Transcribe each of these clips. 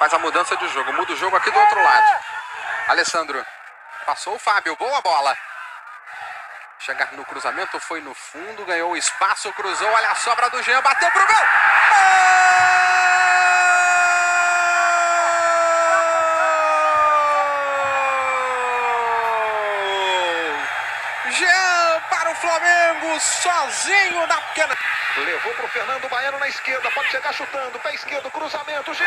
faz a mudança de jogo. Muda o jogo aqui do outro lado. Alessandro. Passou o Fábio. Boa bola. Chegar no cruzamento, foi no fundo, ganhou espaço, cruzou, olha a sobra do Jean, bateu pro gol! Gol! Jean para o Flamengo, sozinho na pequena. Levou pro Fernando Baiano na esquerda, pode chegar chutando, pé esquerdo, cruzamento, Jean!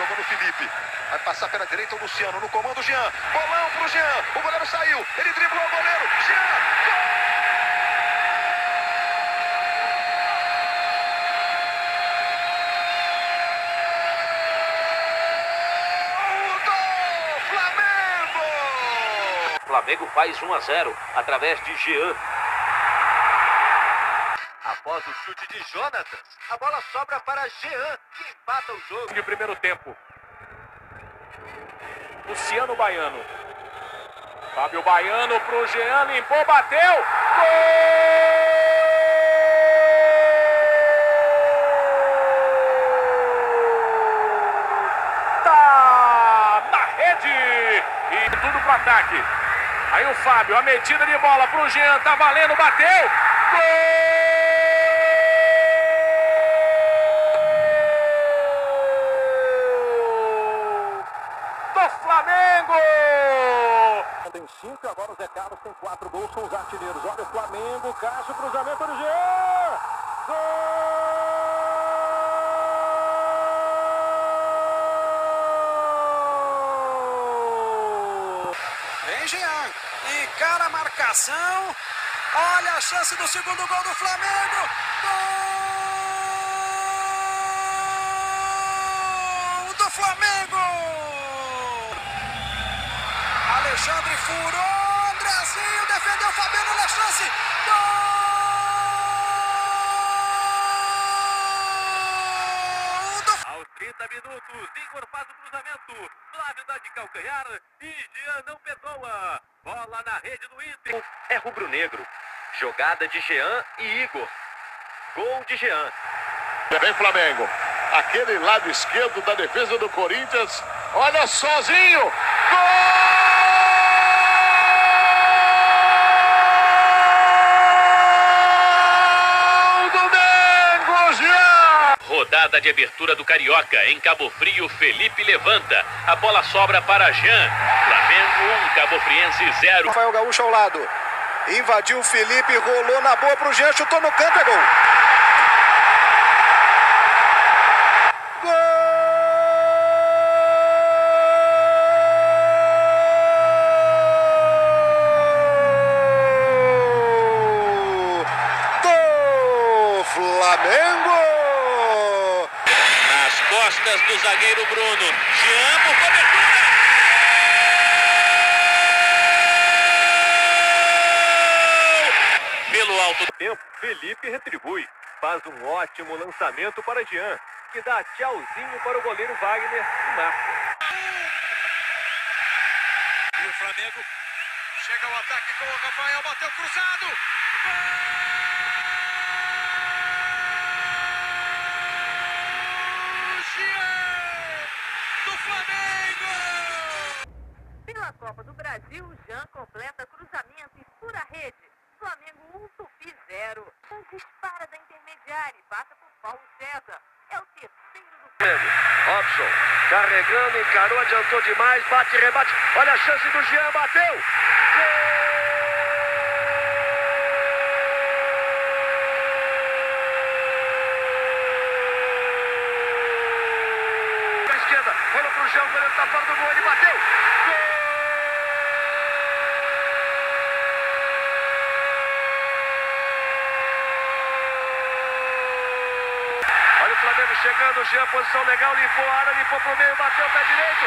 jogou no Felipe. Vai passar pela direita o Luciano. No comando, Jean. Bolão pro Jean. O goleiro saiu. Ele driblou o goleiro. Jean. Gol! Flamengo! Flamengo faz 1 a 0 através de Jean. Após o chute de Jonatas, a bola sobra para Jean, que empata o jogo. De primeiro tempo. Luciano Baiano. Fábio Baiano pro Jean, limpou, bateu. Gol! Tá na rede. E tudo pro ataque. Aí o Fábio, a metida de bola pro Jean, tá valendo, bateu. Gol! Flamengo! Tem cinco, agora o Zé Carlos tem quatro gols, são os artilheiros. Olha o Flamengo, Cássio, cruzamento do Jean! Gol! Vem Jean, encara a marcação, olha a chance do segundo gol do Flamengo! Gol do Flamengo! Alexandre furou, Andrezinho defendeu, Fabiano na chance. Gol! Do... Aos 30 minutos, Igor faz o cruzamento. Flávio dá de calcanhar e Jean não perdoa. Bola na rede do Inter. É rubro-negro. Jogada de Jean e Igor. Gol de Jean. Vem Flamengo. Aquele lado esquerdo da defesa do Corinthians. Olha sozinho. Gol! Rodada de abertura do Carioca. Em Cabo Frio, Felipe levanta. A bola sobra para Jean. Flamengo 1, Cabo Friense 0. Rafael Gaúcho ao lado. Invadiu o Felipe, rolou na boa pro Jean, chutou no canto, é gol. Flamengo! Costas do zagueiro Bruno. Jean por cobertura. Pelo alto tempo, Felipe retribui. Faz um ótimo lançamento para Jean, que dá tchauzinho para o goleiro Wagner e marca. E o Flamengo chega ao ataque com o Rafael, bateu cruzado. Gol! Jean do Flamengo! Pela Copa do Brasil, Jean completa cruzamento e fura rede. Flamengo 1, Tupi 0. Um dispara da intermediária e passa por Paulo César. É o terceiro do Robson, carregando, encarou, adiantou demais, bate, rebate. Olha a chance do Jean, bateu! Gol! Da esquerda, rolou pro Jean, o goleiro tá fora do gol, ele bateu! Olha o Flamengo chegando, Jean, posição legal, limpou a área, limpou pro meio, bateu o pé direito.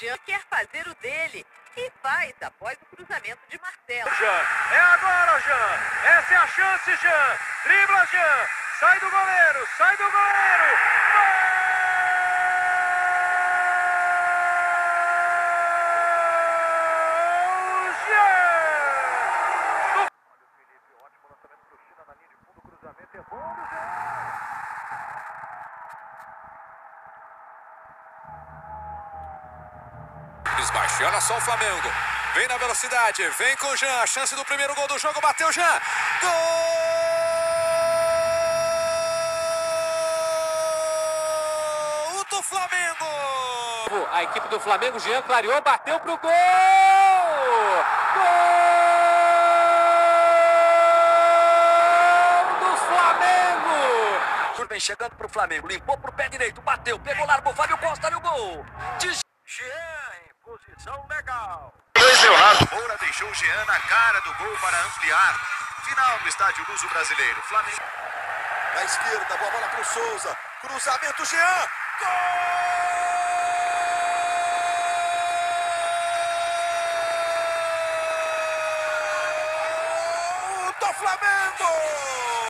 Jean quer fazer o dele e faz após o cruzamento de Marcelo. Jean, é agora, Jean, é a chance, Jean. Dribla, Jean. Sai do goleiro, sai do goleiro. Gol, Desbaixo. E olha só o Flamengo. Vem na velocidade. Vem com o Jean. A chance do primeiro gol do jogo. Bateu Jean. Gol do Flamengo. A equipe do Flamengo, Jean clareou, bateu pro! Gol do Flamengo! Vem chegando pro Flamengo, limpou pro pé direito, bateu, pegou, largou, Fábio Costa no gol. De Jean em posição legal. Leonardo Moura deixou o Jean na cara do gol para ampliar. Final do estádio Luso Brasileiro. Flamengo. Na esquerda, boa bola pro Souza. Cruzamento, Jean. Gol do Flamengo!